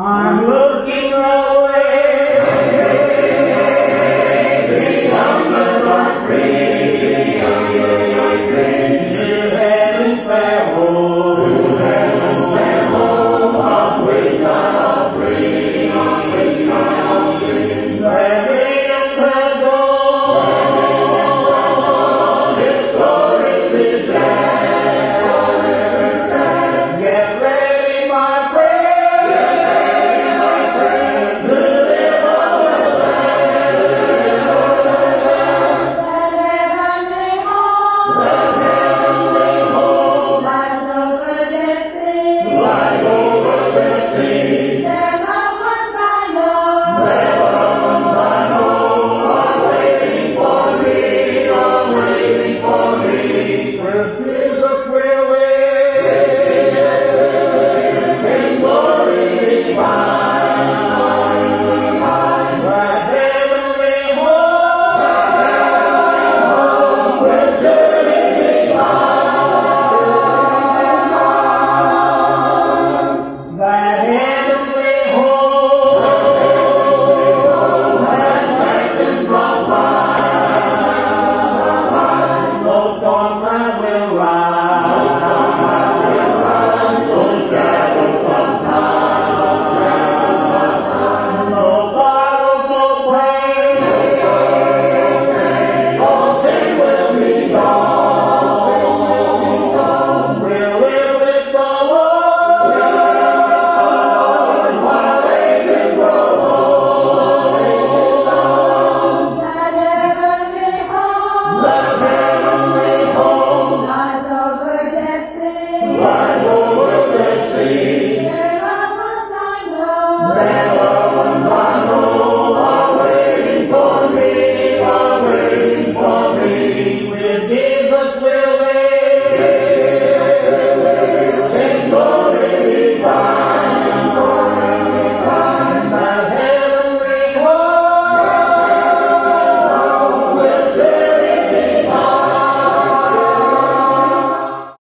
I'm looking away. Jesus will